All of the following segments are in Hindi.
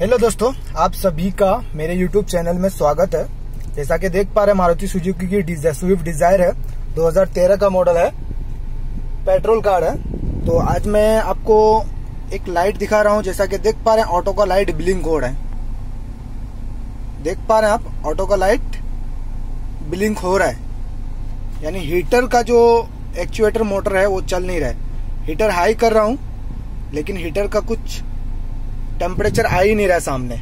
हेलो दोस्तों आप सभी का मेरे यूट्यूब चैनल में स्वागत है। जैसा कि देख पा रहे मारुति सुजुकी की डिज़ायर, स्विफ्ट डिज़ायर है। 2013 का मॉडल है पेट्रोल कार है। तो आज मैं आपको एक लाइट दिखा रहा हूँ जैसा कि देख पा रहे हैं ऑटो का लाइट बिलिंग कोड है। देख पा रहे हैं आप ऑटो का लाइट बिलिंग हो रहा है। यानी हीटर का जो एक्चुएटर मोटर है वो चल नहीं रहा है। हीटर हाई कर रहा हूँ लेकिन हीटर का कुछ टेम्परेचर आ ही नहीं रहा है सामने।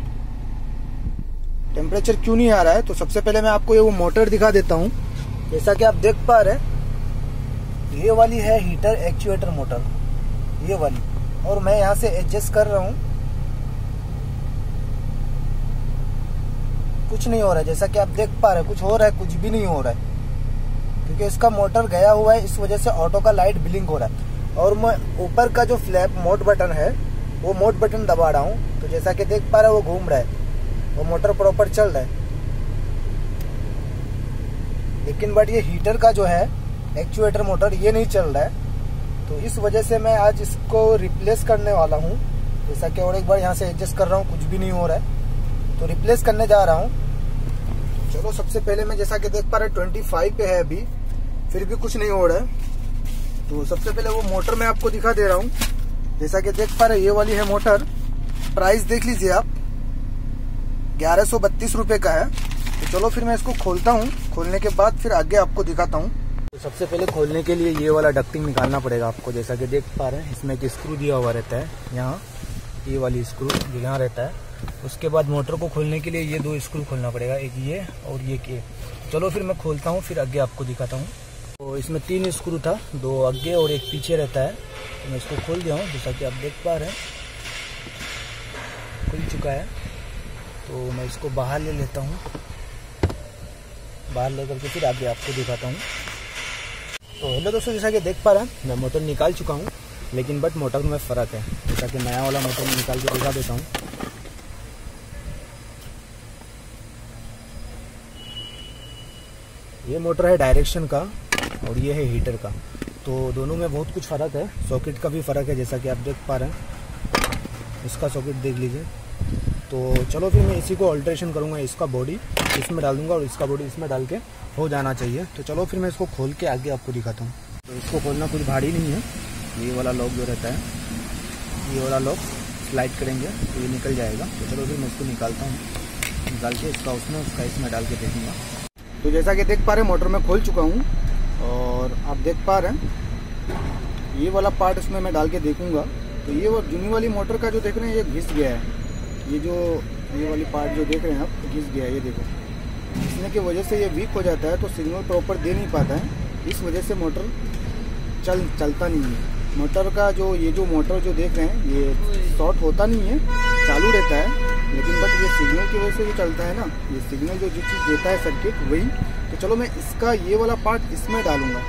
टेम्परेचर क्यों नहीं आ रहा है? तो सबसे पहले मैं आपको ये वो मोटर दिखा देता हूँ। जैसा कि आप देख पा रहे ये वाली है हीटर एक्चुएटर मोटर। ये वाली। और मैं यहाँ से एडजस्ट कर रहा हूँ। कुछ नहीं हो रहा है। जैसा कि आप देख पा रहे हैं, कुछ हो रहा है, कुछ भी नहीं हो रहा है। क्योंकि इसका मोटर गया हुआ है, इस वजह से ऑटो का लाइट ब्लिंक हो रहा है। और मैं ऊपर का जो फ्लैप मोड बटन है वो मोट बटन दबा रहा हूँ तो जैसा कि देख पा रहे हो वो घूम रहा है। वो मोटर प्रॉपर चल रहा है। लेकिन बट ये हीटर का जो है एक्चुएटर मोटर ये नहीं चल रहा है। तो इस वजह से मैं आज इसको रिप्लेस करने वाला हूँ। जैसा कि और एक बार यहाँ से एडजस्ट कर रहा हूँ, कुछ भी नहीं हो रहा है। तो रिप्लेस करने जा रहा हूँ। चलो, सबसे पहले मैं जैसा कि देख पा रहे ट्वेंटी फाइव पे है अभी। फिर भी कुछ नहीं हो रहा है। तो सबसे पहले वो मोटर मैं आपको दिखा दे रहा हूँ। जैसा कि देख पा रहे ये वाली है मोटर। प्राइस देख लीजिए आप। ग्यारह सौ बत्तीस रुपए का है। तो चलो फिर मैं इसको खोलता हूँ। खोलने के बाद फिर आगे आपको दिखाता हूँ। तो सबसे पहले खोलने के लिए ये वाला डक्टिंग निकालना पड़ेगा आपको। जैसा कि देख पा रहे हैं, इसमें एक स्क्रू दिया हुआ रहता है। यहाँ, ये वाली स्क्रू जो यहाँ रहता है। उसके बाद मोटर को खोलने के लिए ये दो स्क्रू खोलना पड़ेगा। एक ये और ये के चलो फिर मैं खोलता हूँ, फिर आगे आपको दिखाता हूँ। तो इसमें तीन स्क्रू था, दो आगे और एक पीछे रहता है। तो मैं इसको खोल दिया हूँ, जैसा कि आप देख पा रहे हैं। खुल चुका है। तो मैं इसको बाहर ले लेता हूँ। बाहर लेकर के फिर आगे आपको दिखाता हूँ। तो हेलो दोस्तों, जैसा कि देख पा रहे हैं, मैं मोटर निकाल चुका हूँ, लेकिन बट मोटर में फ़र्क है। जैसा कि नया वाला मोटर निकाल के दिखा देता हूँ। ये मोटर है डायरेक्शन का। और ये है हीटर का। तो दोनों में बहुत कुछ फ़र्क है। सॉकेट का भी फ़र्क है, जैसा कि आप देख पा रहे हैं। इसका सॉकेट देख लीजिए। तो चलो फिर मैं इसी को अल्ट्रेशन करूँगा, इसका बॉडी इसमें डाल दूँगा और इसका बॉडी इसमें डाल के हो जाना चाहिए। तो चलो फिर मैं इसको खोल के आगे आपको दिखाता हूँ। तो इसको खोलना कुछ भारी नहीं है। ये वाला लॉक जो रहता है, ये वाला लॉक स्लाइड करेंगे तो ये निकल जाएगा। तो चलो फिर मैं इसको निकालता हूँ। निकाल के इसका उसमें, उसका इसमें डाल के देखूँगा। तो जैसा कि देख पा रहे मोटर में खोल चुका हूँ। और आप देख पा रहे हैं। ये वाला पार्ट इसमें मैं डाल के देखूँगा। तो ये वो जूनी वाली मोटर का जो देख रहे हैं, ये घिस गया है। ये जो, ये वाली पार्ट जो देख रहे हैं आप, घिस गया है, ये देखो। घिसने की वजह से ये वीक हो जाता है तो सिग्नल प्रॉपर दे नहीं पाता है। इस वजह से मोटर चल, चलता नहीं है। मोटर का जो, ये जो मोटर जो देख रहे हैं, ये शॉर्ट होता नहीं है, चालू रहता है। लेकिन बट ये सिग्नल की वजह से जो चलता है ना, ये सिग्नल जो जो चीज़ देता है सर्किट वही। तो चलो मैं इसका ये वाला पार्ट इसमें डालूँगा।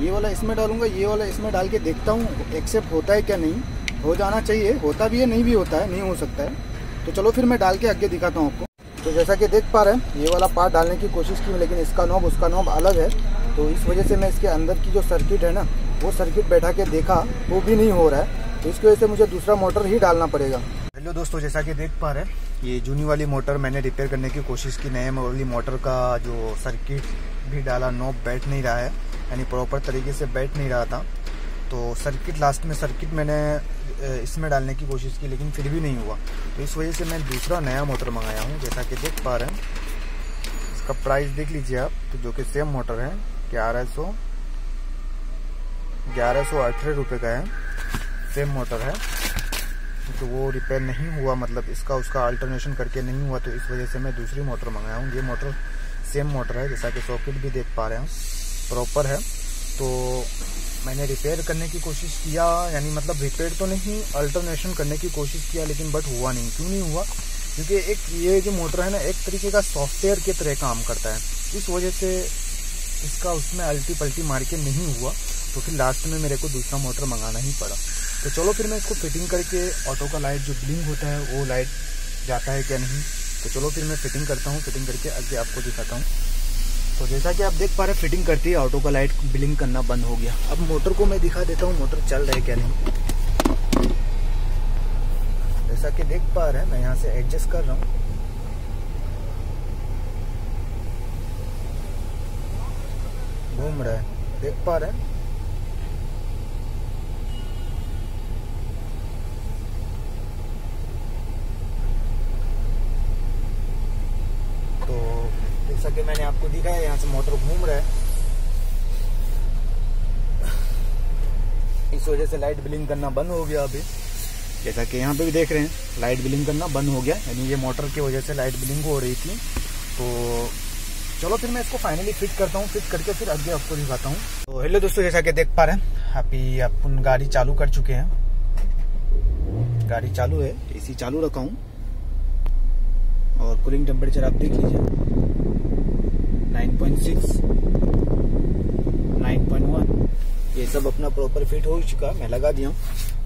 ये वाला इसमें डालूँगा, ये वाला इसमें डाल के देखता हूँ एक्सेप्ट होता है क्या नहीं। हो जाना चाहिए, होता भी है, नहीं भी होता है, नहीं हो सकता है। तो चलो फिर मैं डाल के आगे दिखाता हूँ आपको। तो जैसा कि देख पा रहे हैं, ये वाला पार्ट डालने की कोशिश की, लेकिन इसका नॉब उसका नॉब अलग है। तो इस वजह से मैं इसके अंदर की जो सर्किट है ना, वो सर्किट बैठा के देखा, वो भी नहीं हो रहा है। तो इसकी वजह से मुझे दूसरा मोटर ही डालना पड़ेगा। हेलो दोस्तों, जैसा कि देख पा रहे हैं, ये जूनी वाली मोटर मैंने रिपेयर करने की कोशिश की, नए वाली मोटर का जो सर्किट भी डाला नॉब बैठ नहीं रहा है, यानी प्रॉपर तरीके से बैठ नहीं रहा था। तो सर्किट लास्ट में सर्किट मैंने इसमें डालने की कोशिश की, लेकिन फिर भी नहीं हुआ। तो इस वजह से मैं दूसरा नया मोटर मंगाया हूँ, जैसा कि देख पा रहे हैं। इसका प्राइस देख लीजिए आप तो जो कि सेम मोटर है, ग्यारह सौ ग्यारह सौ अठारह रुपये का है। सेम मोटर है। तो वो रिपेयर नहीं हुआ मतलब इसका, उसका अल्टरनेशन करके नहीं हुआ तो इस वजह से मैं दूसरी मोटर मंगाया हूँ। ये मोटर सेम मोटर है, जैसा कि सॉकेट भी देख पा रहे हैं प्रॉपर है। तो मैंने रिपेयर करने की कोशिश किया, यानी मतलब रिपेयर तो नहीं अल्टरनेशन करने की कोशिश किया, लेकिन बट हुआ नहीं। क्यों नहीं हुआ? क्योंकि एक, ये जो मोटर है ना, एक तरीके का सॉफ्टवेयर के तरह काम करता है। इस वजह से इसका उसमें अल्टी पल्टी मार के नहीं हुआ तो फिर लास्ट में मेरे को दूसरा मोटर मंगाना ही पड़ा। तो चलो फिर मैं इसको फिटिंग करके ऑटो का लाइट जो ब्लिंग होता है, वो लाइट जाता है क्या नहीं? तो चलो फिर मैं फिटिंग करता हूँ फिटिंग करके आगे आपको दिखाता हूँ। तो जैसा कि आप देख पा रहे फिटिंग करती है ऑटो का लाइट ब्लिंग करना बंद हो गया। अब मोटर को मैं दिखा देता हूँ मोटर चल रहा है क्या नहीं। जैसा कि देख पा रहे हैं, मैं यहाँ से एडजस्ट कर रहा हूँ। घूम रहा है, देख पा रहे हैं तो जैसा आपको दिखाया यहाँ से मोटर घूम रहा है। इस वजह से लाइट ब्लिंक करना बंद हो गया अभी। जैसा कि यहाँ पे भी देख रहे हैं, लाइट ब्लिंक करना बंद हो गया, यानी ये मोटर की वजह से लाइट ब्लिंक हो रही थी। तो चलो फिर मैं इसको फाइनली फिट करता हूँ फिट करके फिर आगे आपको दिखाता हूँ। तो हेलो दोस्तों, जैसा कि देख पा रहे हैं, अभी अपन गाड़ी चालू कर चुके हैं। गाड़ी चालू है एसी चालू रखा हूँ। और कूलिंग टेम्परेचर आप देख लीजिए। 9.6 9.1 ये सब अपना प्रॉपर फिट हो चुका है, मैं लगा दिया हूँ।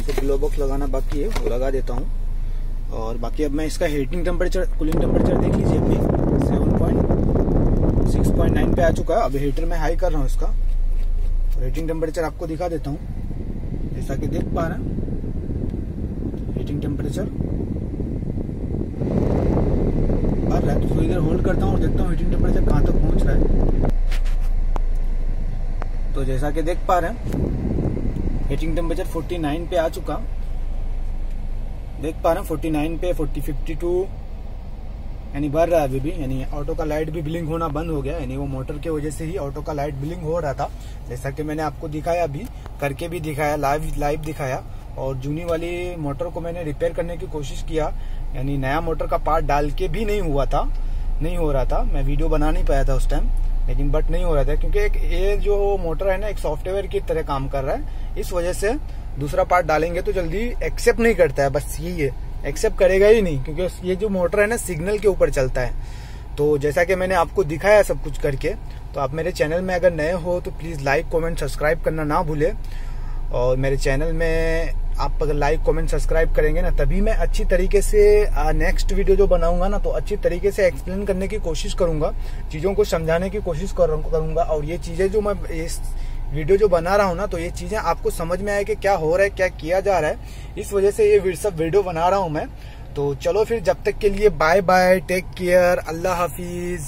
सिर्फ़ ग्लो बॉक्स लगाना बाकी है, वो लगा देता हूँ। और बाकी अब मैं इसका हीटिंग टेम्परेचर कूलिंग टेम्परेचर देख लीजिए अभी seven point six point nine पे आ चुका है। अभी हीटर में हाई कर रहा हूँ इसका। और हीटिंग टेम्परेचर आपको दिखा देता हूँ। जैसा कि देख पा रहे हैं। हीटिंग टेम्परेचर बढ़ रहा तो थोड़ी देर होल्ड करता हूँ और देखता हूँ हीटिंग टेम्परेचर कहाँ तक पहुँच रहा है। तो जैसा कि देख पा रहे हैं हीटिंग टेम्परेचर 49 पे आ चुका। देख पा रहे हैं 49 पे 40 52 यानी बढ़ रहा है अभी भी। यानी ऑटो का लाइट भी ब्लिंक होना बंद हो गया। यानी वो मोटर की वजह से ही ऑटो का लाइट ब्लिंक हो रहा था। जैसा कि मैंने आपको दिखाया अभी, करके भी दिखाया लाइव लाइव दिखाया। और जूनी वाली मोटर को मैंने रिपेयर करने की कोशिश किया। यानी नया मोटर का पार्ट डाल के भी नहीं हुआ था, नहीं हो रहा था। मैं वीडियो बना नहीं पाया था उस टाइम लेकिन बट नहीं हो रहा था, क्योंकि एक ये जो मोटर है ना, एक सॉफ्टवेयर की तरह काम कर रहा है। इस वजह से दूसरा पार्ट डालेंगे तो जल्दी एक्सेप्ट नहीं करता है, बस यही है। एक्सेप्ट करेगा ही नहीं, क्योंकि ये जो मोटर है ना सिग्नल के ऊपर चलता है। तो जैसा कि मैंने आपको दिखाया सब कुछ करके तो आप मेरे चैनल में अगर नए हो तो प्लीज़ लाइक कमेंट सब्सक्राइब करना ना भूले। और मेरे चैनल में आप अगर लाइक कमेंट सब्सक्राइब करेंगे ना, तभी मैं अच्छी तरीके से नेक्स्ट वीडियो जो बनाऊँगा ना तो अच्छी तरीके से एक्सप्लेन करने की कोशिश करूँगा, चीज़ों को समझाने की कोशिश करूँगा, और ये चीज़ें जो मैं इस वीडियो जो बना रहा हूँ ना तो ये चीज़ें आपको समझ में आए कि क्या हो रहा है, क्या किया जा रहा है। इस वजह से ये सब वीडियो बना रहा हूँ मैं। तो चलो फिर, जब तक के लिए बाय बाय टेक केयर अल्लाह हाफिज।